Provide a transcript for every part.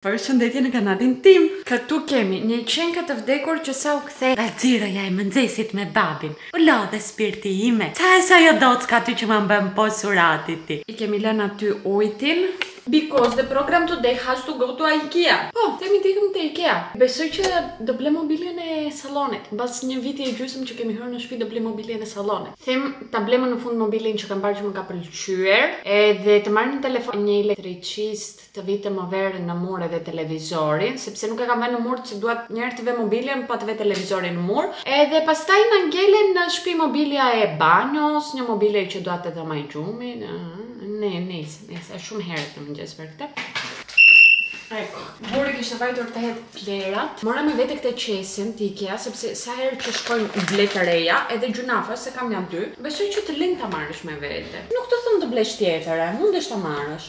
Përshëndetje në kanalin tim! Këtu kemi një qenkë të vdekur që sa u kthej nga xhiroja e mëngjesit me babin, u lodhe spirti ime. Ça është ajo doçka aty që ma mban te surrati ti. I kemi lënë aty ujtin. Because the program today is to go to IKEA. Po, kemi të ikim te IKEA. Besoj që do blem mobiljen e sallonit. Mbas një viti e gjysmë që kemi hyrë në shpi do blem mobiljen e sallonit. Them ta blem më në fund mobiljen që kam parë që më ka pëlqyer, edhe të marrim në telefon një elektricist të vijë të më vërë në mur edhe televizorin, sepse nuk e kam vënë në mur që dua një herë të ve mobiljen pa po të ve televizorin në mur. Edhe pastaj na ngelen në shpi mobilja e banjos, një mobilje që dua te dhoma e gjumit. Ne, nejse, nejse, është shumë herët në mëngjes për këtë. Ecco, burri kishte vajtur të hedhë plehrat. Mora me vete këtë qesen te Ikea, sepse sa herë që shkojmë blej të reja, edhe gjynah se kam nja dy, besoj që të lënë ta marrësh me vete. Nuk të thonë të blesh tjetër, e mundesh ta marrësh.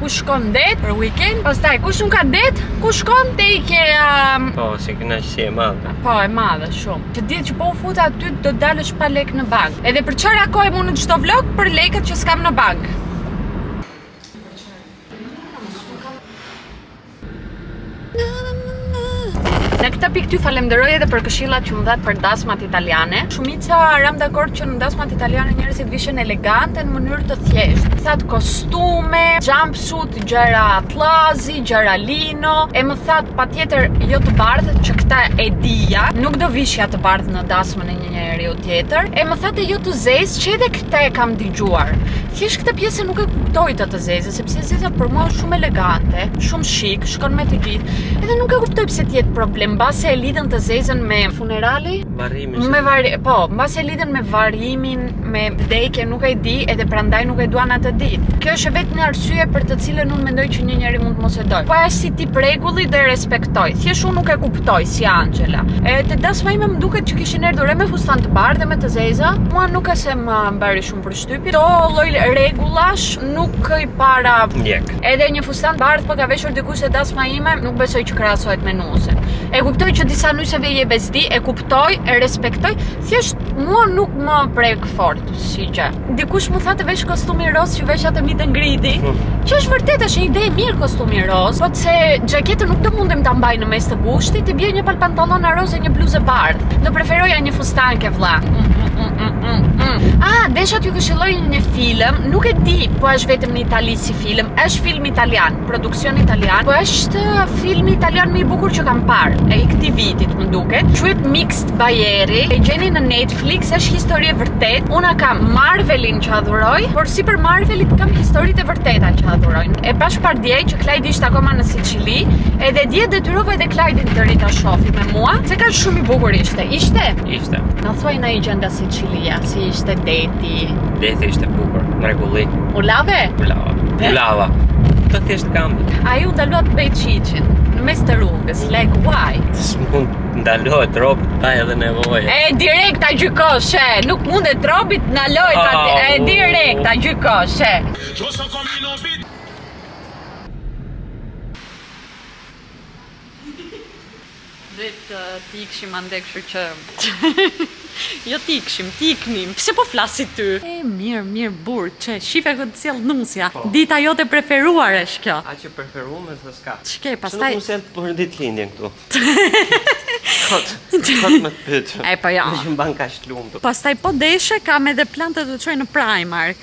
Kush shkon në det për weekend? Pastaj kush nuk ka det? Kush shkon te Ikea? Po, sa kënaqësi e madhe. Po, e madhe shumë. Të ditë që po u futa aty do dalësh pa lek në bankë. Edhe për ça rëkoj unë në çdo vlog për lekët që s'kam në bankë. Në këtë pikë t'ju falënderoj edhe për këshillat që më dhatë për dasmat italiane. Shumica ramë dakord që në dasmat italiane njerëzit vishen elegante në mënyrë të thjeshtë. Më thatë kostume, jumpsuit, gjëra atlazi, gjëra lino, e më thatë patjetër jo të bardhë që këtë e dija, nuk do vishja të bardhë në dasmën e një njeriu tjetër, e më thatë jo të zezë që edhe këtë e kam dëgjuar. Thjesht këtë pjesën nuk e kuptoj te e zeza, sepse e zeza për mua është shumë elegante, shumë shik, shkon me të gjithë. Edhe nuk e kuptoj pse të jetë problem, mbase e lidhin të zezën me funeralin, varrimin. Me varrim, po, mbase e lidhin me varrimin, me vdekjen, nuk e di, edhe prandaj nuk e duan atë ditë. Kjo është vetëm një arsye për të cilën unë mendoj që një njeri mund të mos e dojë. Po është si tip rregulli dhe e respektoj. Thjesht unë nuk e kuptoj si Anxhela. E te dasma ime më duket që kishin erdhur me fustan të bardhë dhe me të zeza. Mua nuk është se më bëri shumë për shtypje. Këto lloj rregullash nuk i para ndjek. Edhe një fustan të bardhë po ka veshur dikush te dasma ime nuk besoj që krahasohet me nusen. E kuptoj që disa nuseve u jep bezdi, e kuptoj, e respektoj, thjesht mua nuk më prek fort si gjë. Dikush më tha të vesh kostumin roz që vesha te meet and greet-i, po. që është vërtet është një ide e mirë kostumi roz, po se xhaketën nuk do mundem ta mbaj në mes të gushtit, të blej një palë pantallona roz e një bluzë të bardhë. Do preferoja një fustan o vlla. A, desha t'ju këshilloj një film, nuk e di po është vetëm në Itali si film, është film italian, produksion italian, po është filmi italian më i bukur që kam parë, e i këtij vitit më duket. Quhet Mixed by Erry, e gjeni në Netflix, është histori e vërtetë. Unë kam Marvelin që adhuroj, por sipër Marvelit kam historitë e vërteta që adhuroj. E pashë pardje që Klajdi ishte akoma në Sicili, edhe dje detyrova edhe Klajdin ta rishofi me mua, se kaq shumë i bukur ishte. Ishte? Ishte. Na thuaj një gjë nga Sicilia, si ishte deti? Deti ishte bukur, në rregull. U lave? U lava. U lava. Të thjesht kam. A ju ndaluat të bënit çiçin? Në mes të rrugës, like why? Se s'mund ndalohet robi, ka edhe nevojë. E direkt ta gjykosh, nuk mundet robi t'ndalohet ta oh. e direkt ta gjykosh. Drejt të ikshim andej kështu që jo të ikshim, të iknim, pse po flas si ty. E mirë, mirë burrë që shife ku të sjell nusja, dita jote e preferuar është kjo. Aq e preferume se ska. Ç'ke, pastaj. Pse nuk më sjell për ditëlindjen këtu. Kot, kot me të pyt. E po jo. Që më bën kaq të lumtur. Pastaj po deshe kam edhe plan të të çoj në Primark.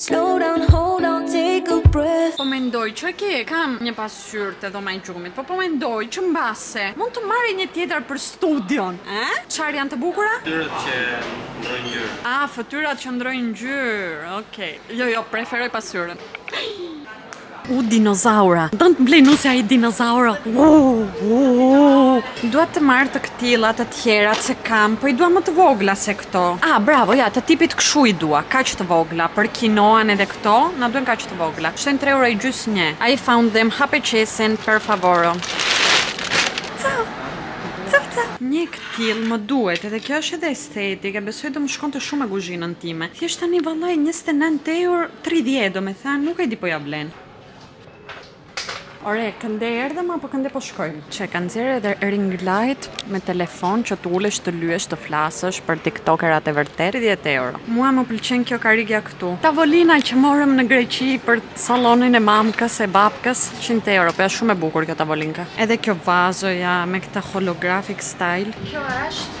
Slow down, hold on, take a breath Po mendoj që e ke, kam një pasqyrë te dhoma e gjumit Po po mendoj që mbase mund të marr një tjetër për studion E? Çfarë janë të bukura? Fytyrat që ndërrojnë ngjyrë A, fytyrat që ndërrojnë ngjyrë, okej Jo, jo, preferoj pasqyrën O dinozaura. Do t'më blejë nusja dinozaura. Dua të marr të këtilla të tjera se kam, po i dua më të vogla se këto. Ah, bravo, ja, të tipit kshu i dua, kaq të vogla, për kinoan edhe këto, na duhen kaq të vogla. Kushtojnë tre euro e gjys një. I found them, hape qesen, per favore. Ca, ca, ca. Një këtill më duhet, edhe kjo është edhe Estetike besoj do më shkonte shumë me guzhinën time thjesht tani vallahi njëzet e nëntë euro tridhjetë do me than nuk e di po ja vlen. Ore, këndej erdhëm apo këndej po shkojmë? Ç'e kanë nxjerrë edhe ring light me telefon që të ulesh të lyesh të flasësh për tiktokerat e vërtetë tridhjetë euro mua më pëlqen kjo karigja këtu tavolina që morëm në Greqi për sallonin e mamkës e babkës qind euro po ja shumë e bukur kjo tavolinka edhe kjo vazoja me këtë holographic style kjo është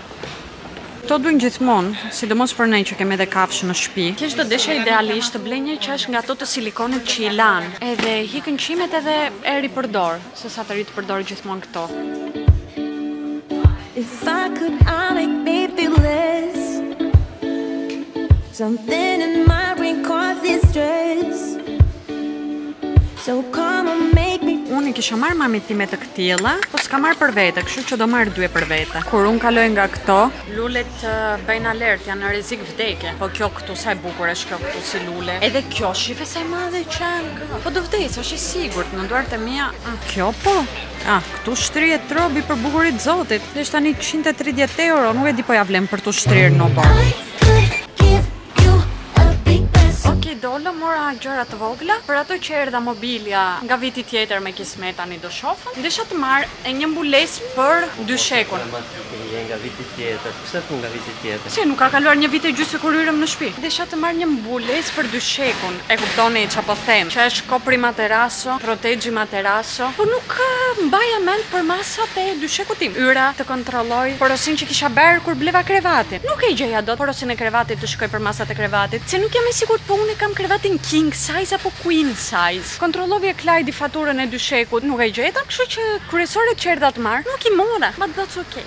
Këto duhen gjithmonë, sidomos për ne që kemi edhe kafshë në shtëpi. Kështu do desha idealisht të blej një ç'është nga ato të silikonit që i lan edhe ikin qimet edhe e ripërdor, se sa të ripërdor gjithmonë këto. If I could I'd make me feel less Something in my brain causes stress So come and make me Unë i kisha marrë mamit tim të tilla, po s'ka marrë për vete, kështu që do marrë dy-tre për vete. Kur unë kaloj nga këto, lulet bëjnë alert, janë në rrezik vdekje. Po kjo këtu sa e bukur është kjo këtu si lule. Edhe kjo shife sa e madhe që ka. Po do vdes, është e sigurt në duart e mia. Mm. Kjo po. Ah, këtu shtrihet robi për bukuri të zotit. Është tani 130 euro, nuk e di po ia vlen për t'u shtrirë në bar. Dola mora gjëra të vogla për ato që erdha. Mbulesa nga viti tjetër me Me tani do shofim. Desha të marr edhe një mbulesë për dyshekun. Nga viti tjetër. Pse thua nga viti tjetër? Se nuk ka kaluar një vit e gjysë kur hyrëm në shtëpi? Desha të marr një mbulesë për dyshekun. E kuptoni ça po them? Që është copri materasso, proteggi materasso. Po nuk i mbaja mend përmasat e dyshekut tim. Hyra të kontrolloj porosinë që kisha bërë kur bleva krevatin. Nuk e gjeja dot porosinë e krevatit të shikoj përmasat e krevatit, se nuk jam e sigurt po unë e kam krevatin king size apo queen size. Kontrollova edhe Klajdi faturën e dyshekut nuk e gjeta kështu që kryesoret që erdha të marr nuk i mora but that's ok.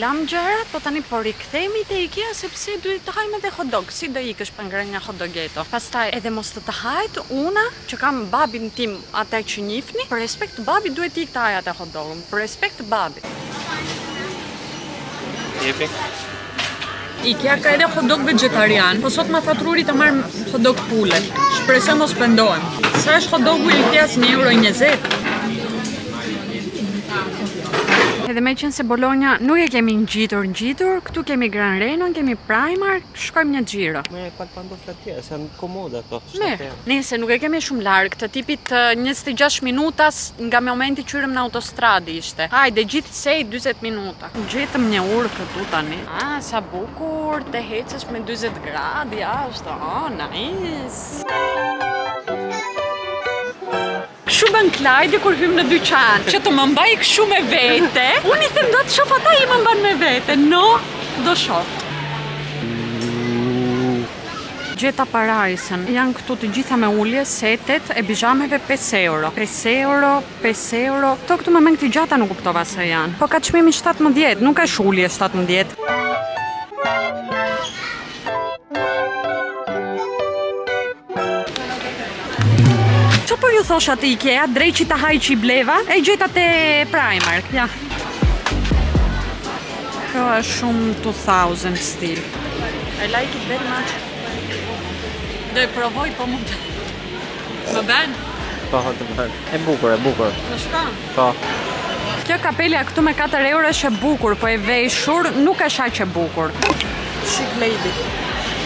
Lamë gjërat po tani po rikthehemi te Ikea sepse duhet të hajmë edhe hot dog si do ikësh pa ngrënë një hot dog? E po pastaj edhe mos të të hahet unë që kam babin tim ata që e njihni për respekt të babit duhet të ikë të hajë atë hot dogun për respekt të babit. Jepi. Ikea ka edhe hot dog vegetarian, po sot ma tha truri të marr hot dog pule. Shpresoj mos pëndohem. Sa është hot dogu i Ikeas 1 euro 20? Edhe meqenëse Bologna nuk e kemi ngjitur ngjitur, këtu kemi Gran Reno, kemi Primark, shkojmë një xhiro. Marr ca pantofla të tjera, se janë komode ato. Bre, nëse nuk e kemi shumë largë, të tipit 26 minuta nga momenti që hymë në autostradë ishte. Hajde, gjithsej 20 minuta. Gjetëm një urë këtu tani. Ah, sa bukur të ecësh me 40 gradë jashtë. Oh, nice. Kështu bën Klajdi kur hymë në dyqan Që të më mbaj kështu me vete Unë i them do të shof, ai më mban me vete No, do shof Gjeta parajsen Janë këtu të gjitha me ulje Setet e pizhameve 5 euro 5 euro Pesë euro, këto këtu me mëngë të gjata nuk kuptova sa janë. Po ka çmimin 17, nuk është ulje 17. Që po ju thosha te Ikea, dreqi ta hajë që i bleva, e gjeta te Primark, ja. Kjo është shumë 2000 stil. I like it very much. Do e provoj po mund të... Më bën? Po, të bën. E bukur, e bukur. Më shkon? Po. Kjo kapelja këtu me 4 euro është e bukur, po e veshur nuk është aq e bukur. Chic lady.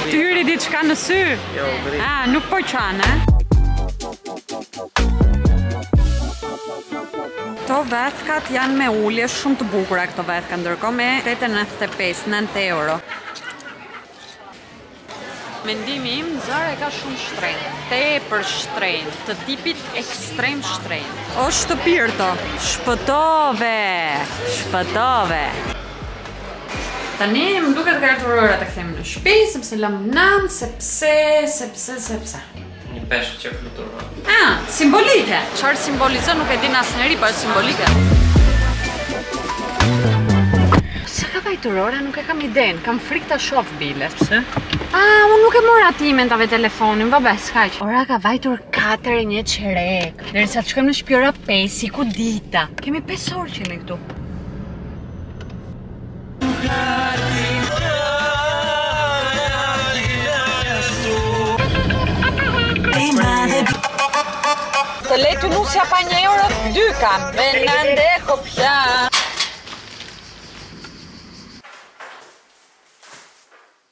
Ty hyri diçka në sy? Jo, gri. Ah, nuk po qan, e? Këto vethkat janë me ulje shumë të bukura këto vethka ndërkohë me 8.95, 9 euro. Mendimi im, Zara e ka shumë shtrenjtë, tepër shtrenjtë, të tipit ekstrem shtrenjtë. O shtëpirto, shpëtove! shpëtove! Tani më duket ka ardhur ora të kthehemi në shpi, sepse lamë nam, sepse, sepse, sepse. Një peshk që fluturon. Ah, simbolike! Çarë simbolizon nuk e di asnjeri, po po është simbolike. Sa ka vajtur ora, nuk e kam idenë, kam frikë ta shof bile. Pse? A, unë nuk e mora, ti ma ndave telefonin, vabe, s'ka që. Ora ka vajtur 4 e një çerek. Derisa të shkojmë në shpi ora 5, iku dita. Kemi 5 orë që jemi këtu. Të lë te nusja pa një euro të dy kam Dhe në ndë e kopja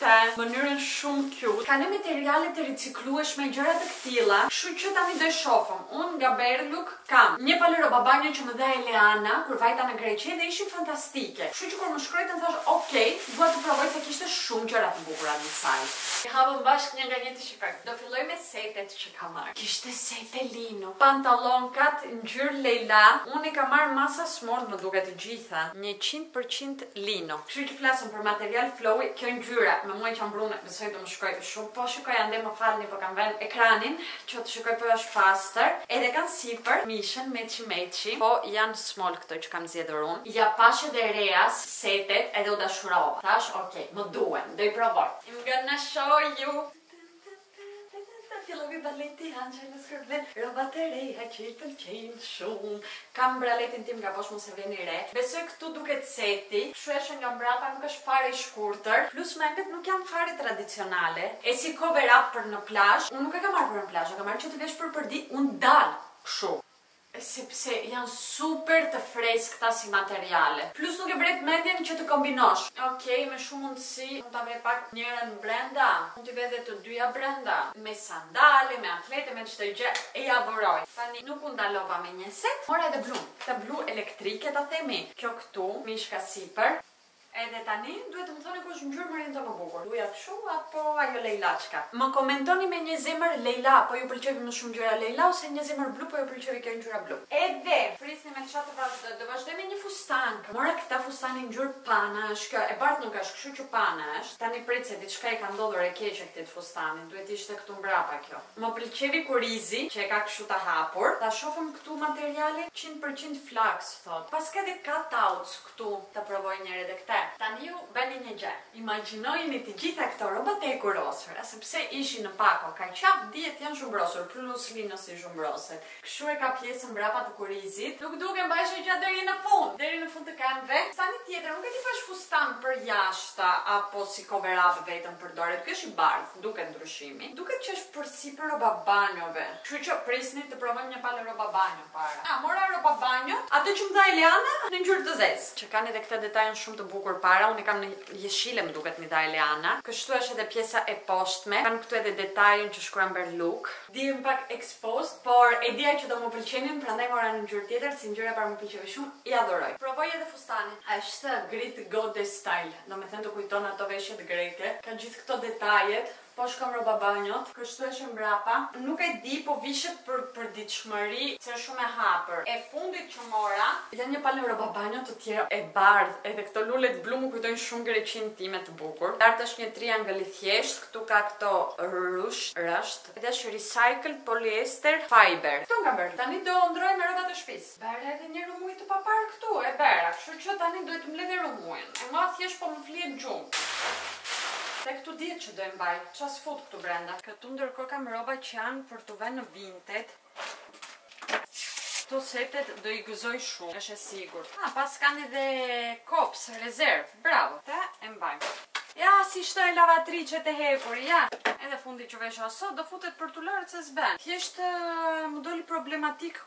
te mënyrën shumë cute kanë materiale të riciklueshme e gjëra të këtilla kështu që tani do i shofëm unë nga berluk kam nje palë rroba banjo që më dha eleana kur vajta në greqi dhe ishin fantastike kështu që kur më shkruajtën thashë ok dua të provoj se kishte shumë gjëra të bukura në sajt i hapim bashkë një nga një të shikojmë do filloj me setet që kam marrë kishte sete lino pantallonkat ngjyrë lejla unë i kam marrë masa small më duket të gjitha njëqind përqind Lino. Kështu që flasim për material flowy, kjo ngjyra me mua që jam brune, besoj do më shkojë shumë, po shikoj andej më falni po kam vënë ekranin që të shikoj po është pastër, edhe kanë sipër këmishën matchy matchy, po janë small këto që kam zgjedhur unë, ia pashë edhe Reas setet edhe u dashurova, thashë ok, më duhen, do i provoj. I'm gonna show you. Filloi baleti Anxhelës i pëlqen Rrobat e reja që i pëlqejnë shumë Kam braletin tim nga poshtë mos e veni re Besoj këtu duket seti Kshu është nga mbrapa nuk është fare i shkurtër Plus mëngët nuk janë fare tradicionale Është si cover up për në plazh Unë nuk e kam marrë për në plazh e kam marrë që ta vesh për përdi Unë dal kshu sepse janë super të freskëta si materiale. Plus nuk e vret mendjen që të kombinosh. Ok, me shumë mundësi mund ta vë pak njërën brenda, mund t'i vë dhe të dyja brenda, me sandale, me atlete, me çdo gjë e adhuroj. Tani nuk u ndalova me një set, mora edhe blunë, këtë blu elektrike ta themi, kjo këtu, këmishka sipër, Edhe tani duhet të më thoni kush ngjyrë më rrinte më bukur, bluja kshu apo ajo lejla çka. Më komentoni me një zemër lejla po ju pëlqevi më shumë ngjyra lejla ose një zemër blu po ju pëlqevi kjo ngjyra blu. Edhe prisni me ça të vazhdoj. Do vazhdoj me një fustan. Mora këtë fustanin ngjyrë pana është kjo, e bardhë nuk është, kshu që pana është. Tani prit se diçka i ka ndodhur e keqe këtij fustanit, duhet të ishte këtu mbrapa kjo. Më pëlqevi kurrizi që e ka kshu të hapur. Ta shofim këtu materialin, qind për qind flaks thotë. Paska edhe cutouts. Ktu ta provoj njëherë dhe kte. Tani ju bëni një gjë, imagjinojini të gjitha këto rroba të hekurosura, sepse ishin në pako, ka qafë dihet janë zhubrosur, plus lino si zhubroset, kshu e ka pjesën mbrapa të kurrizit, nuk duken po është e gjatë deri në fund, deri në fund të këmbëve, fustani tjetër nuk e di po është fustan për jashta apo si cover up vetëm përdoret, ky është i bardhë, duket ndryshimi, duket që është përsipër rroba banjove, kshu që prisni të provojmë një palë rroba banjo. Para. Mora rroba banjo, ato që më dha Eleana, në ngjyrë të zezë. Që kanë edhe këtë detajen shumë të bukur para, unë e kam në jeshile më duket m'i dha Eleana. Kështu është edhe pjesa e poshtme, kanë këtu edhe detajen që shkruan Berlook. Ndihem pak exposed, por e dija që do më pëlqenin, prandaj mora në ngjyrë tjetër, se ngjyra e parë më pëlqeu shumë, i adhuroj. Provoj edhe fustanin. Është Greek Goddess Style, domethënë të kujton ato veshjet greke, ka gjithë këto detajet. Po shkon me rrobabanjot. Kështu është mbrapa. Nuk e di po vishet për përditshmëri se është shumë e hapur. E fundit që mora. Janë një palë robabanjo të tjera e bardhë edhe këto lulet blu më kujtojnë shumë Greqinë time të bukur. Lart është një triangle i thjeshtë, këtu ka këto rrush, rrësht, dhe është recycled polyester fiber. Këto kam bërë. Tani do ndrroj me rrobat e shpis. Bëra edhe një rrëmujë të paparë këtu, e bëra, kështu që tani duhet të mbledh rrëmujën, ama thjesht po më flihet gjumë. Te këtu dihet që do e mbaj, ça s'fut këtu brenda. Këtu ndërkohë kam rroba që janë për t'u venë në Vinted. Këto setet do i gëzoj shumë, është e sigurt. Ah, paskan edhe kopsë rezervë, bravo, ta mbajmë. Ja, sa shtova lavatriçe të hapur, ja edhe fundi që vesha sot, do futet për të larë se s'bën. Thjesht më doli problematikë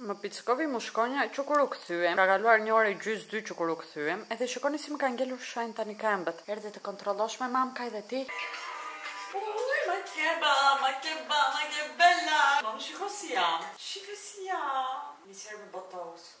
Më pickovi mushkonja që kur u kthyem, ka kaluar një orë e gjys dy që kur u kthyem, edhe shikoni si më ka ngelur shenjë tani këmbët. Erdhe të kontrollosh me mamka edhe ti? Uuuj ma che be, ma che be, ma che bella! Mamë shiko si jam, shiko si jam! Një herë me botox.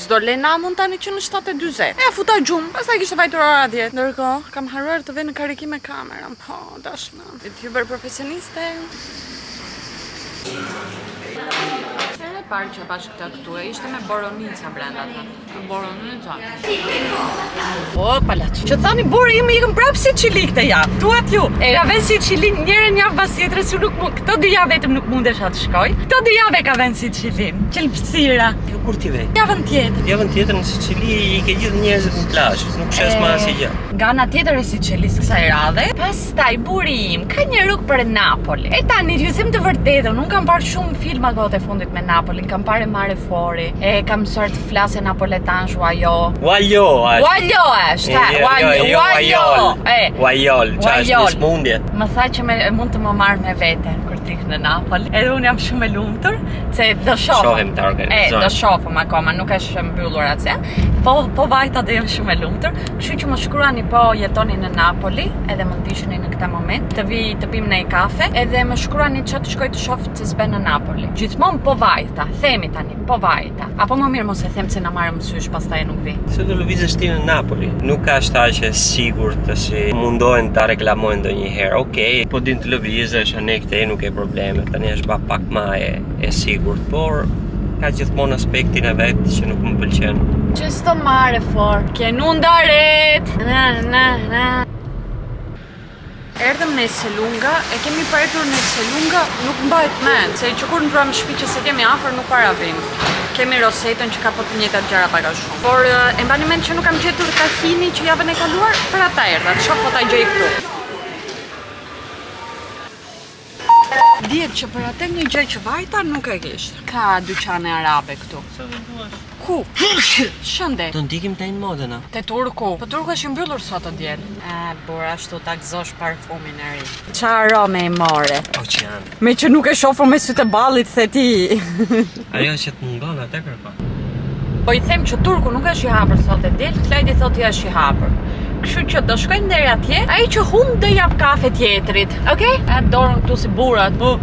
S'dola, nuk mund tani që në shtatë e dyzet. E ia futa gjumë. Pastaj kishte vajtur ora dhjetë. Ndërkohë, kam harruar të ve në karikim kamerën. Po, dashje. Youtuber profesioniste. Hera e parë që e pashë këtë këtu ishte me boronica brenda të. Me boronica. O, palaç. Që thani borë, ju më ikëm prapë si qëllim këtë javë. Tuat ju. E ka venë si qëllim njërën javë pas tjetrës ju nuk mund. Këto dy javë vetëm nuk mundesh atë shkoj. Këto dy javë e ka venë si qëllim. Qelpsira. Jo kur ti ve. Javën tjetër. Javën tjetër në Sicili i ke gjithë njerëzit në plazh, nuk sheh më asnjë gjë. Nga ana tjetër e Sicilisë kësaj radhe, pastaj burri im ka një rrugë për Napoli. E tani ju them të vërtetën, un kam parë shumë filma kohët e fundit me Napoli, kam parë Mare Fori, e kam mësuar të flas napoletan ju ajo. Uajo, ai. Uajo është, ai, uajo, uajo. E, uajo, ça është sëmundje. Më tha që mund të më marr me vete kur të ikë në Napoli. Edhe un jam shumë e lumtur. se do shohim. Shohim të organizojmë. E, do shohim akoma, nuk është mbyllur atje. Po, po vajta dhe jam shumë e lumtur. Kështu që më shkruani po jetoni në Napoli, edhe më ndiqni në këtë moment, të vij të pimë nonji kafe, edhe më shkruani ça të shkoj të shof ç'të bëj në Napoli. Gjithmon po vajta, themi tani, po vajta. Apo më mirë mos e them se na marrin mësysh pastaj nuk vij. Se do lëvizësh ti në Napoli. Nuk ka është aq e sigurt si mundohen ta reklamojnë ndonjëherë. Okej, okay, po din të lëvizësh andej këtej nuk ke probleme. Tani është ba pak ma e, e sigurt. Por, ka gjithmonë aspektin e vet që nuk më pëlqen. Që së te Mare Fori, kenu ndaret! Na, na, na. Erdhëm në Esselunga, a kemi qenë në Esselunga, nuk mbajt mend, se që kur ndërruam shpi që s'e kemi afër nuk para vijmë. Kemi Rosetën që ka po të njëjtat gjëra pak a shumë. Por e mbani mend që nuk kam gjetur tahini që javën e kaluar, për ata erdha, të shof po ta gjej këtu. Dihet që për atë një gjë që vajta nuk e kishte. Ka dyqane arabe këtu. Sa do duash? Ku? Shëndet. Të ndikim të inë modën, a? Te turku. Po turku është i mbyllur sot të diel. E, burrë, ashtu ta gëzosh parfumin e ri. Ça arome e more? Ocean. Meqë nuk e shofëm me sytë e ballit, the ti. Ajo që të mungon atë kërkon. Po i them që turku nuk është i hapër sot e diel, Klajdi thotë është i hapër. Kështu që do shkojmë deri atje. Ai që humb do japë kafe tjetrit. Okej? Okay? A dorën këtu si burrat. Po.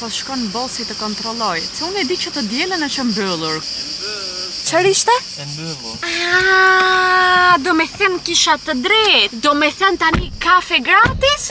Po shkon bosi të kontrollojë. Se unë e di që të dielën është e mbyllur. Çfarë ishte? E mbyllur. Ah, domethënë kisha të drejtë. Domethënë tani kafe gratis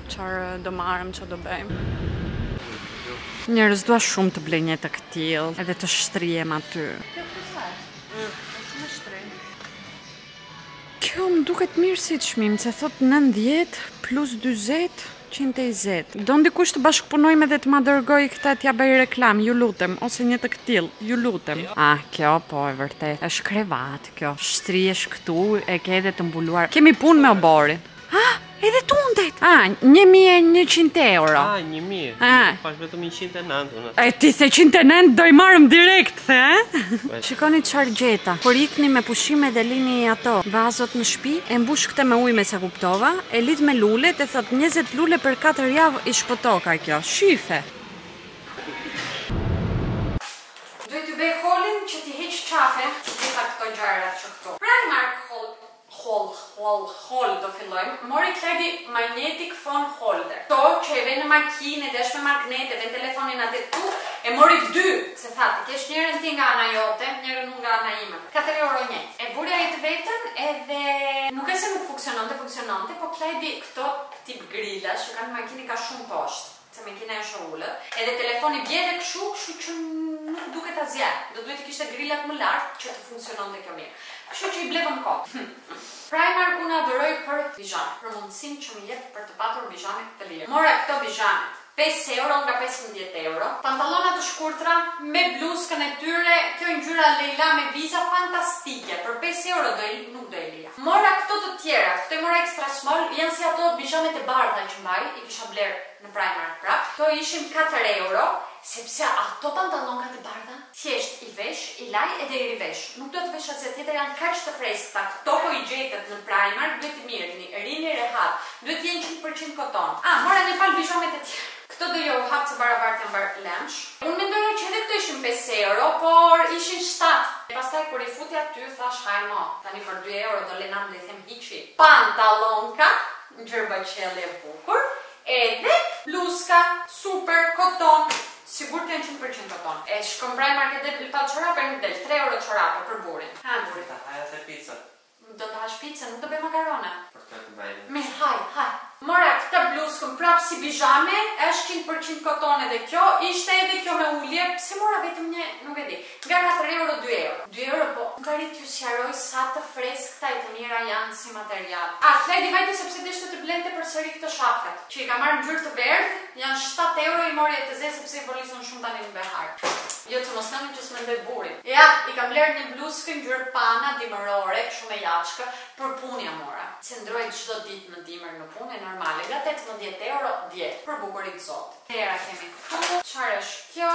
Çfarë do marrim ça do bëjmë. Njerëz dua shumë të blej një të këtillë edhe të shtrihem aty. Kjo ku sa është? Është shumë e shtrenjtë. Kjo më duket mirë si çmim, se thotë nëntëdhjetë plus njëzet, qind e njëzet. Don dikush të bashkëpunojmë edhe të ma dërgojë këtë t'ia bëj reklamë, ju lutem, ose një të këtillë, ju lutem. Ah, kjo po e vërtetë. Është krevat kjo. Shtrihesh këtu, e ke edhe të mbuluar. Kemi punë me oborrin. Ah! Edhe tundet. Ah, 1100 euro. Ah, 1000. Ah. Pash vetëm 109 unë. E ti se 109 do i marrim direkt, the, eh? Shikoni çfarë gjeta. Por ikni me pushime dhe lini ato vazot në shtëpi, e mbush këtë me ujë me sa kuptova, e lidh me lulet, e thot 20 lule për 4 javë i shpëtoka kjo. Shife. Duhet të bëj haul-in që t'i heq qafe, gjitha këto gjërat që këtu. Primark haul Haul haul haul do fillojmë mori Klajdi magnetic phone holder kto që e ven në makinë dhe është me magnet e ven telefonin atje tu e mori dy se tha të kesh njerën ti nga ana jote njerën unë nga ana ime katër euro një e vuri ai të vetën edhe nuk është se nuk funksiononte funksiononte po Klajdi kto tip grilat që ka në makinë i ka shumë poshtë. Se makina është e ulët, edhe telefoni bie edhe kështu, kështu që nuk duket asgjë. Do duhej të kishte grilat më lart që të funksiononte kjo mirë. Kështu që i blevëm kot. Primarkun e adhuroj për bizhame, për mundësinë që më jep për të patur bizhame të lira. Mora këto bizhamet, pesë euro nga pesëmbëdhjetë euro, pantallona të shkurtra me bluzkën e tyre, kjo ngjyra lejla me viza fantastike, për pesë euro do i, nuk do i lija. Mora këto të tjera, këto i mora extra small, janë si ato bizhamet e bardha që mbaj, i kisha blerë në Primark pra, këto ishin katër euro, sepse ato pantallonkat e bardha thjesht i vesh, i laj edhe i rivesh, nuk dua të vesh asgjë tjetër janë kaq të freskëta, këto po i gjetët në Primark duhet t'i mirrni, rrini rehat, duhet të jenë qind për qind koton. Ah, mora një palë bizhame të tjera. Këto do jua hap se barabar janë bërë lëmsh. Unë mendoja që edhe këto ishin pesë euro por ishin shtatë. Pastaj kur i futi aty thash haj mo, tani për dy euro do lë nam t'i them hiqi. Pantallonka, ngjyrë bojëqielli e bukur, edhe. Bluzka, super, koton, sigurt janë qind për qind koton. E shkon Primark edhe del pa çorape nuk del, tre euro çorape për burrin. Ha burrin. Hajde ta hajë edhe picat. Më do të hash picën, nuk do bëj makarona. Për këtë të bëj unë. Mirë, haj, haj. Mora këtë bluzkën prapë si bizhame, është qind për qind koton edhe kjo, ishte edhe kjo me ulje, pse mora vetëm një, nuk e di. Nga katër euro, dy euro. Dy euro, po, nuk arrij t'ju sqaroj sa të freskëta e të mira janë si material. Ah, Klajdi vajti sepse deshte të blente përsëri këto shafet, që i ka marrë ngjyrë të verdhë. Janë shtatë euro i mori e të zezë sepse i volisin shumë tani në behar. Jo të mos themi që s'mendoj burrin. Ja, i kam blerë një bluzkë ngjyrë pana dimërore, kështu me jaçkë, për punë ia mora. Se ndërrojnë çdo ditë në dimër në punë e normale nga tetëmbëdhjetë euro dhjetë. Për bukuri zot. Tjera kemi këtu. Çfarë është kjo?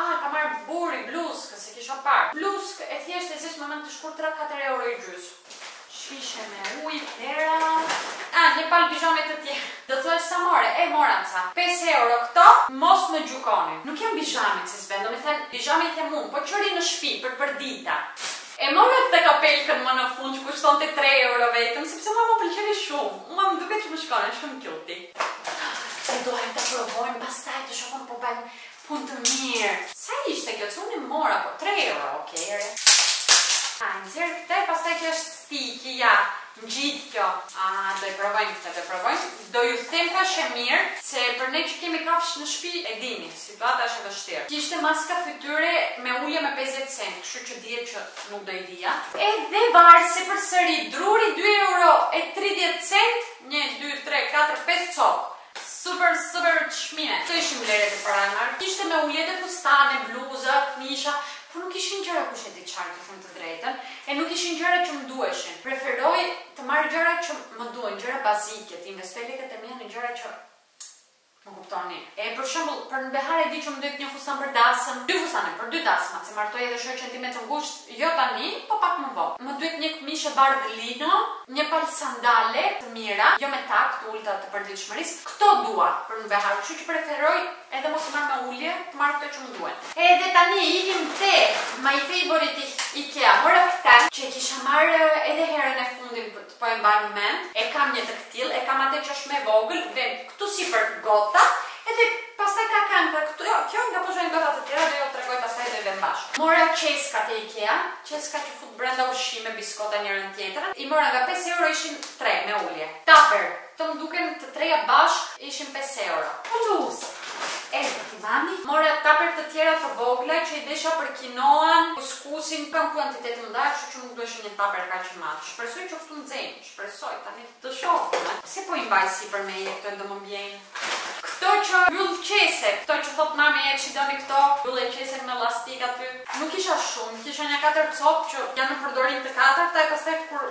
Ah, ka marrë burri bluzkë, s'e kisha parë. Bluzkë e thjeshtë e zezë me mëngë të shkurtra katër euro e gjysmë. Shishe me ujë, pera... Ah, një palë pizhame tjetër. Do të thësh sa more? E, mora ca 5 euro këto, mos më gjukoni. Nuk janë pizhame si zbres, do me thënë, pizhame i them unë, po që rri në shpi, për përdita. E mora këtë kapelkën më në fund që kushtonte tre euro vetëm, sepse mua më pëlqen shumë. Mua më duket që më shkonin shumë cute. Këto duhen të provojmë, pastaj të shohim po bëjmë Punë të mirë. Sa ishte kjo që unë e mora po tre euro ok re. A e nxjerr këtë e pastaj kjo është stiki ja ngjit kjo. Aa do e provojmë këtë do e provojmë do ju them nëse është e mirë se për ne që kemi kafshë në shpi e dini situata është e vështirë. Kishte maska fytyre me ulje me pesëdhjetë cent kështu që dihet që nuk do i lija. Edhe varëse përsëri druri dy euro e tridhjetë cent një dy tre katër pesë copë. Super super çmime. T'i kishim blerë edhe para ngar. Kishte me ulje dhe fustane, bluza, këmisha, por nuk ishin gjëra kush e di çfarë të them të drejtën, e nuk ishin gjëra që më duheshin. Preferoj të marr gjëra që më duhen, gjëra bazike, të investoj lekët e mia në gjëra që më kuptoni. E për shembull, për në behar e di që më duhet një fustan për dasëm, dy fustane për dy dasmat, se martoj edhe shoqen time të ngushtë, Jo tani, po pak më vonë. Më duhet një këmishë e bardhë lino, një palë sandale të mira, jo me takë, të ulëta të përditshmërisë. Këto dua për në behar, kështu që preferoj edhe mos i marr me ulje, të marr këto që më duhen. Edhe tani ikim te my favorite Ikea, mora këtë që e kisha marrë edhe herën e fundit. Po e mbani mend? E kam një të këtillë, e kam atë që është më e vogël, vë këtu sipër gota, edhe pastaj ka kanë për këtu, jo, kjo ka poshtë gota të tjera, do ju tregoj pastaj do i vëmë bashkë. Mora qeska te Ikea, qeska që fut brenda ushqime, biskota njërën tjetrën, i mora nga pesë euro ishin tre me ulje. Taper, Këto më duken të treja bashkë ishin pesë euro. Po të us. Erdhë ti mami. Mora taper të tjera të vogla që i desha për kinoan, kuskusin, kam kuantitete të mëdha kështu që nuk doja një taper kaq të madh. Shpresoj që këtu nxejnë, shpresoj tani do shohim ë. Se po i mbaj sipër meje këto do më bien. Këto që rroll qese, këto që thotë mami e ç'i doni këto, rroll qeset me llastik aty. Nuk kisha shumë, kisha nja katër copë që janë në përdorim të katërta e pastaj kur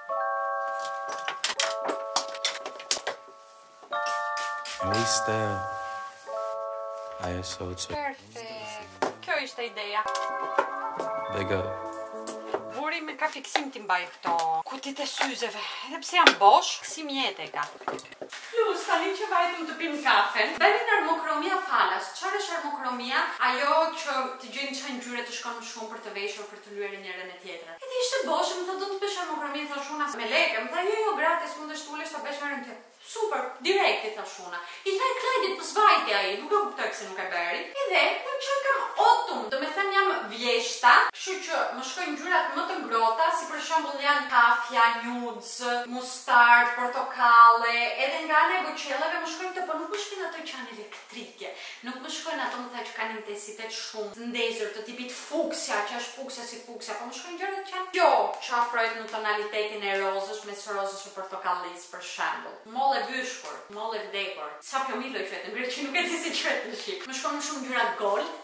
Moiste. Ajo sot që... Perfekt. Kjo ishte ideja. Dhe gë. Burri im e ka fiksim t'i mbaj këto kutit e syzeve. Edhe pse janë bosh, si mjetë e ka. Plus, tani që vajtëm të pim kafe, bënin armokromia falas. Çfarë është armokromia? Ajo që të gjen që ngjyrë të shkonë shumë për të veshur, për të lyerin njëra me tjetrën. Edhe ishte bosh e më tha do të bësh armokromi i thashë unë a është me lekë, më tha jo jo gratis mundesh të ulesh ta bësh herën tjetër. Super, direkt i thashë unë. I tha Kledit po s'vajti ai, nuk e kuptoj pse nuk e bëri. Edhe unë që jam autumn, domethënë jam vjeshta, kështu që më shkojnë ngjyrat më të ngrohta, si për shembull janë kafja, nudes, mustard, portokalle, edhe nga ana e bojërave më shkojnë këto, po nuk më shkojnë ato që janë Trike. Nuk më shkojnë ato më tha që kanë intensitet shumë të ndezur të tipit fuksja, që është fuksja si fuksja, po më shkojnë ngjyrat që janë kjo, që afrohet në tonalitetin e rozës mes rozës e portokallisë për shembull. Mollë e vyshkur, mollë e vdekur. Sapio Milo i quajnë në Greqi, nuk e di si quhet në shqip. Më shkon më shumë ngjyrat gold.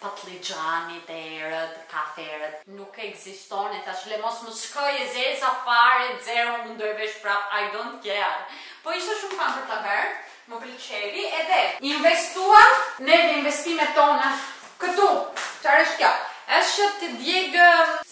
Patëllxhani të errët, kaf errët, nuk ekziston e thashë le mos më shkojë e zeza fare zero unë do e vesh prap i don't care po ishte shumë fan për ta bërë më pëlqevi edhe investuam neve investimet tona këtu çfarë është kjo është që të djeg.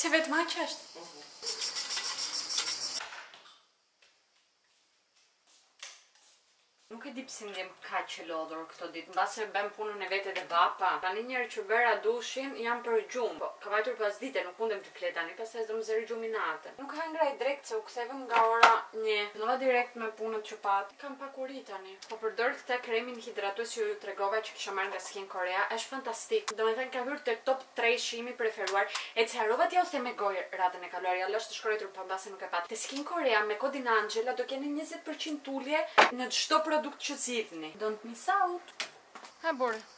Qe vetë ma që është. Nuk e di pse ndihem kaq e lodhur këto ditë, mbase bën punën e vet edhe vapa. Tani një herë që bëra dushin, jam për gjumë. Po, ka vajtur pasdite, nuk mundem të fle tani, pastaj s'do më zërë gjumi natën. Nuk kam ngrënë drekë se u kthyem nga ora një. Fillova direkt me punët që pata. Kam pak uri tani. Po përdor këtë kremin hidratues që ju tregova që kisha marrë nga Skin Korea, është fantastik, domethënë ka hyrë te top treshi im i preferuar, edhe harrova t'jua them me gojë radhën e kaluar, ia lashë të shkruar titrat po mbase nuk e patë, te Skin Korea me kodin Anxhela do keni njëzet për qind ulje në çdo produkt që zgjidhni. Don't miss out! Ha burrë.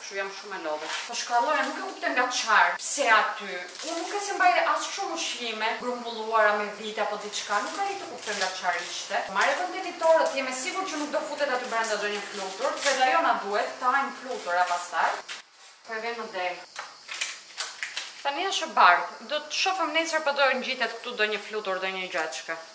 Kështu jam shumë e lodhur. Po shkallonja nuk e kuptoj nga çfarë, se aty. Unë nuk është se mbaj as shumë ushqime, grumbulluara me vite apo diçka, nuk arrij të kuptoj nga çfarë ishte. Po marr kontenitorët, jam e sigurt që nuk do futet aty brenda ndonjë flutur, se edhe ajo na duhet, të hamë flutura pastaj. Po e vë në derë. Tani është e bardhë, do të shofëm nesër po do ngjitet këtu ndonjë flutur, ndonjë gjësendçka.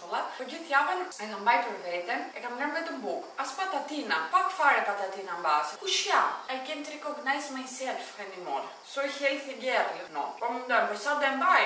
Vallai, për gjithë javën e kam mbajtur veten e kam ngrënë vetëm bukë, as patatina, pak fare patatina mbase, kush jam? I can't recognize myself anymore, so healthy girl no, po mundohem, por sa do e mbaj?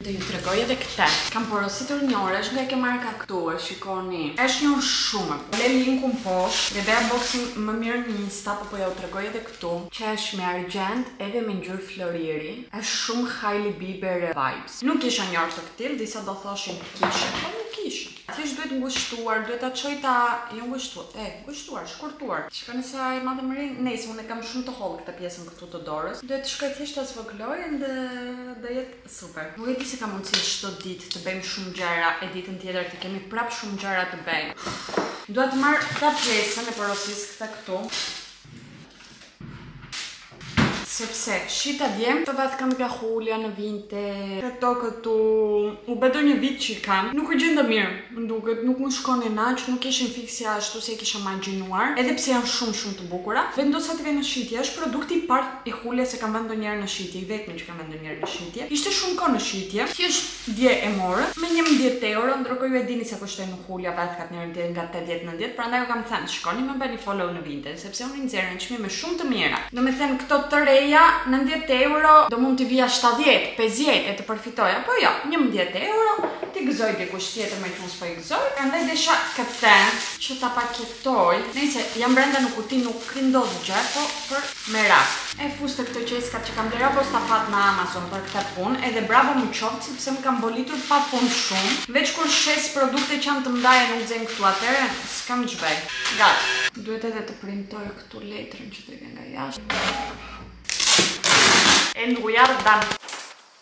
Do ju tregoj edhe këtë, kam porositur një orë, është nga e ke marka këtu, e shikoni, është një orë shumë e bukur, lë linkun poshtë, dhe bëra unboxing më mirë në insta, po po jua tregoj edhe këtë. Këtu që është me argjend edhe me ngjyrë floriri është shumë Hailey Bieber vibes. Nuk kisha një orë të këtillë, disa do thoshin kishe, por nuk kishe. Thjesht duhet ngushtuar, duhet ta çoj ta, jo ngushtuar, e, ngushtuar, shkurtuar. Shikoni sa e madhe më rri, nejse unë e kam shumë të hollë këtë pjesën këtu të dorës, duhet të shkoj thjesht ta zvogëloj and do jet super. Nuk e di si ka mundësi çdo ditë të bëjmë shumë gjëra e ditën tjetër të kemi prap shumë gjëra të bëjmë. Dua të marr prap pjesën e porosisë këtë këtu, Sepse, shita dje një të vetme kanta nga Furla në Vinted, këto këtu, u bë gati një vit që i kam, nuk u gjenda mirë më duket, nuk më shkon dhe aq, nuk ishin fiks ashtu si i kisha imagjinuar, edhe pse janë shumë shumë të bukura, vendosa t'i vë në shitje, është produkti i parë i Furla-s që kam vënë ndonjëherë në shitje, i vetëmi që kam vënë ndonjëherë në shitje, ishte shumë kohë në shitje, thjesht dje e morën, me njëmbëdhjetë euro, ndërkohë ju e dini sa kushtojnë Furla vetë i ka të rejat nga tetëdhjetë nëntëdhjetë prandaj ju kam thënë shkoni më bëni follow në Vinted sepse unë i nxjerr në çmime shumë të mira. Domethënë këto të reja nëntëdhjetë euro do mund t'i vija shtatëdhjetë, pesëdhjetë e të përfitoja apo jo, njëmbëdhjetë euro t'i gëzojë dikush tjetër meqë unë s'po i gëzoj prandaj desha këtë, që ta Toj, nejse janë brenda në kuti nuk i ndodh gjë po për merak. E fus te këto qeskat që kam blerë apostafat në Amazon për këtë punë edhe bravo më qoftë sepse më kanë volitur pa fund shumë veç kur shes produkte që janë të mdaja nuk nxënë këtu atëhere s'kam ç'bëj. Gati. Duhet edhe të printoj këtu letrën që t'i vë nga jashtë. And we are done.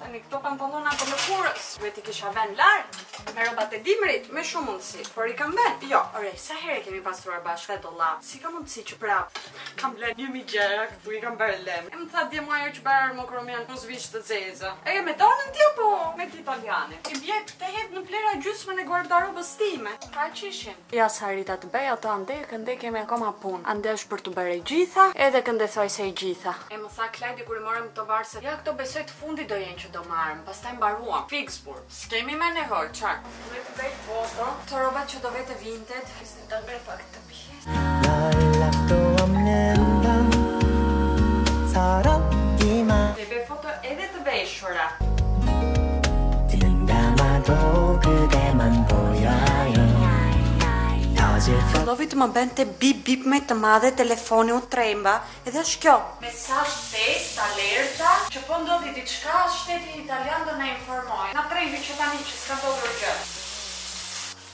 Tani këto pantallona të lëkurës, duhet t'i kisha vënë lart me rrobat e dimrit, me shumë mundësi, por i kam vënë. Jo, ore, sa herë kemi pastruar bashkë këtë dollap? Si ka mundësi që prap? Kam lënë një mijë gjëra këtu i kam bërë lëmsh. Më tha dje mua ajo që bëra armokrominë mos vish të zeza. E mendon ti apo më tha italiania? I bie të hedh në plera gjysmën e gardërobës time. Pra që ishin? Ja s'arrita të bëj ato andej, këndej kemi akoma punë andej është për të bërë e gjitha edhe këndej thuajse e gjitha e më tha Klajdi kur i morëm këto varëse ja këto besoj të fundit do jenë që do marrim pastaj mbaruam fiks burrë s'kemi më nevojë çar duhet t'i bëj foto te rrobat që do vë te Vinted fiks do bëj pak te pjesa Lala të veshura. Filloi të më bënte bip bip me të madhe telefoni u tremba edhe është ky mesazh test, alerta Që po ndodhi diçka shteti italian do na informojë Na trembi që tani që s'ka ndodhur gjë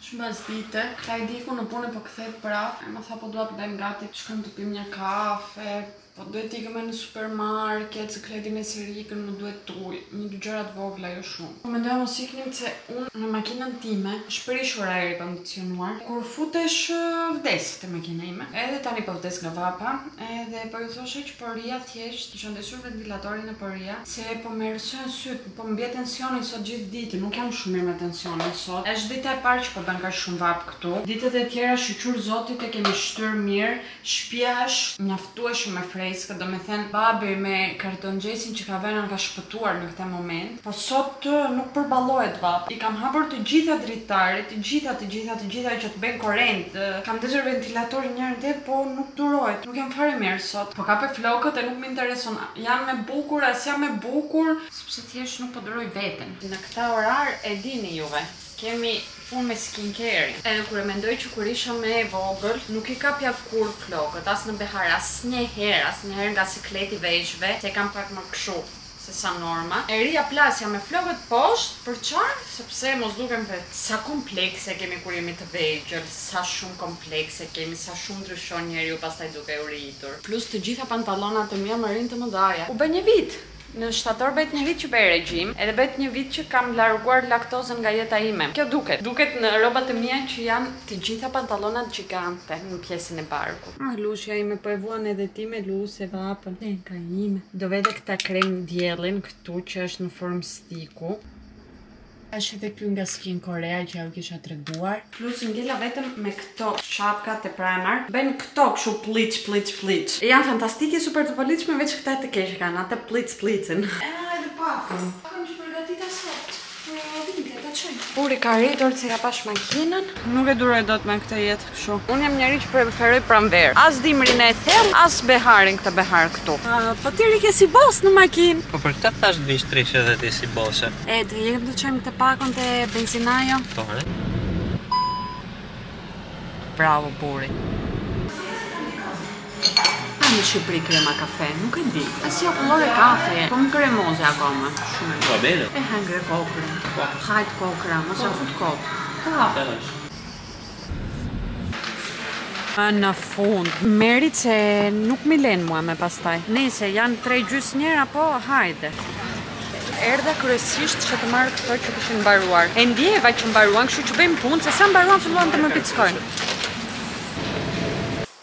Është mbasdite, Klajdi iku në punë e po kthehet prap E më tha po do të bëhemi gati të shkojmë të pim një kafe Po duhet të ikim në supermarket, se Klajdi nesër ikën më duhen dhe një dy gjëra të vogla jo shumë. Po mendoja mos iknim se unë në makinën time, është prishur ajri i kondicionuar, kur futesh vdes te makina ime. Edhe tani po vdes nga vapa, edhe po ju thoja që po rrija kisha ndezur ventilatorin e po rrija se po më errësohen sytë po më bie tensioni sot gjithë ditën nuk jam shumë mirë me tensionin sot është dita e parë që po bën kaq shumë vapë këtu ditët e tjera shyqyr zotit e kemi shtyrë mirë shpija është mjaftueshëm e freskët domethënë babi me kartonxhesin që ka vënë na ka shpëtuar në kte moment. Po sot nuk përballohet vapë. I kam hapur të gjitha dritaret, të gjitha, të gjitha, të gjitha që të bëjnë korrent. Kam ndezur ventilatorin njërin tjetër, po nuk durohet. Nuk jam fare mirë sot. Po kap flokët e nuk më intereson a janë më bukur a s'janë më bukur. Sepse thjesht nuk po duroj veten. Në këta orare e dini juve, kemi punë me skincare-in. Edhe kur e mendoj që kur isha më e vogël, nuk i kapja kurrë flokët, as në behar, asnjëherë, asnjëherë nga sikleti i veshëve, se i kam pak më kështu. se sa norma e rrija plasja me flokët poshtë përqark sepse mos dukem për sa komplekse kemi kur jemi të vegjël sa shumë komplekse kemi sa shumë ndryshon njeriu pastaj duke u rritur plus të gjitha pantallonat e mia më rrinë të mëdhaja u bë një vit në shtator bëhet një vit që bëj regjim edhe bëhet një vit që kam larguar laktozën nga jeta ime kjo duket duket në rrobat e mia që janë të gjitha pantallonat gjigante në pjesën e barkut. Ah lushja ime po e vuan edhe ti me, lushe, vapën. Qenka ime. Do vë dhe këtë krem diellin këtu që është në formë stiku. Është edhe ky nga Skin Korea që jua kisha treguar. Plus ngela vetëm me këto shapka të Primark. Bëjnë këto këshu plic, plic, plic. E janë fantastike, super të poliçme veç këtë të keqe kanë, atë plic, plicin. E edhe pakën. Pakën që përgatita sot. Burri ka arritur që ka pas makinën Nuk e duroj dot më këtë jetë këshu Unë jam njeri që preferoj pranverë As dimrin e thellë, as beharin këtë behar këtu Po ti rrike si bos në makinë Po për këtë thashë të vish të rrish dhe ti si bos E të vemi të çojmë pakon të benzinaio Po ore Bravo burri Ka në Shqipëri krema kafe, nuk e di. Si akullore kafeje, po më kremoze akoma, shumë e mirë. Va bene. E hëngre kokrrën. Po. Hajt kokrra, mos ia fut kot. Kafe është. Në fund. Merri se nuk m'i lë mua më pastaj. Nejse, janë tre e gjysmë njëra, po hajde. Erdha kryesisht që të marr këto që kishin mbaruar. E ndjeva që mbaruan, kështu që bëjmë punë, se sa mbaruan filluan të më pickojnë.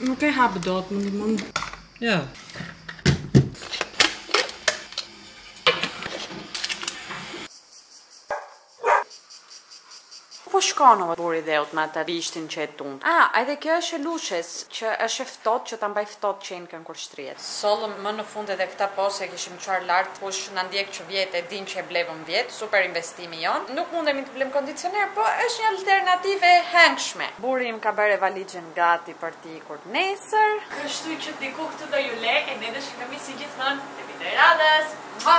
Nuk e hap dot, më ndihmon. Ja. Po shkund edhe burinë e dheut me atë bishtin që e tund. A, ah, edhe kjo është e lushes, që është e ftohtë që ta mbajë ftohtë qenkën kur shtrihet. Sollëm më në fund edhe këtë poshtë se e kishim çuar lart, kush na ndjek që vjet e din që e blevëm vjet, super investim. jonë. Nuk mundemi të blejmë kondicioner, po është një alternativë e hëngshme. Burri im ka bërë valixhen gati për të ikur nesër. Kështu që diku këtu do ju le e ne do shikohemi si gjithmonë te video e radhës. Mua!